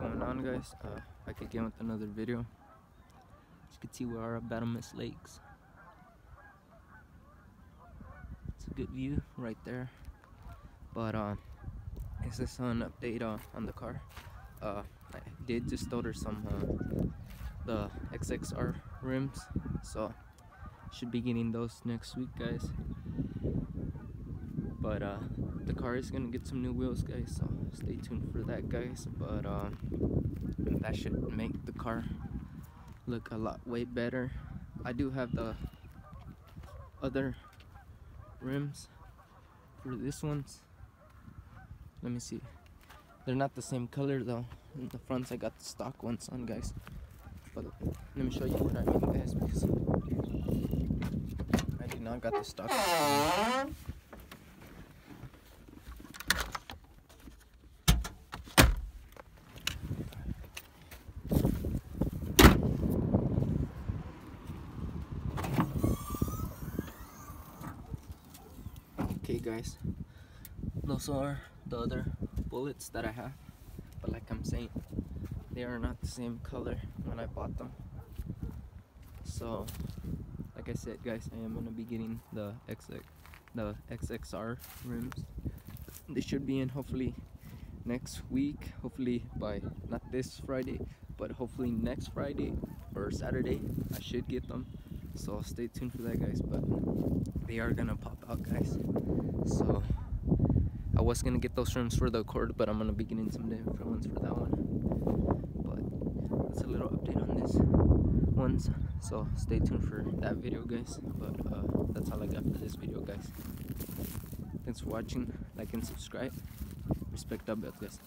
on guys? Uh, back again with another video. As you can see we are at Natomas Lakes. It's a good view right there. But uh, this is an update uh, on the car? Uh, I did just order some uh, the XXR rims so should be getting those next week guys but uh, the car is gonna get some new wheels guys so stay tuned for that guys. But uh, that should make the car look a lot way better. I do have the other rims for this ones. Let me see. They're not the same color though. In the fronts I got the stock ones on guys. But let me show you what I mean guys because I did not got the stock okay guys. Those are the other bullets that I have. But like I'm saying they are not the same color when I bought them. So like I said guys I am gonna be getting the the XXR rims. They should be in hopefully next week. Hopefully by not this Friday but hopefully next Friday or Saturday I should get them so stay tuned for that guys but they are gonna pop out guys. So I was gonna get those rims for the Accord but I'm gonna be getting some different ones for that one. But that's a little update on this ones. So stay tuned for that video guys. But uh, that's all I got for this video guys. Thanks for watching. Like and subscribe. Respect up guys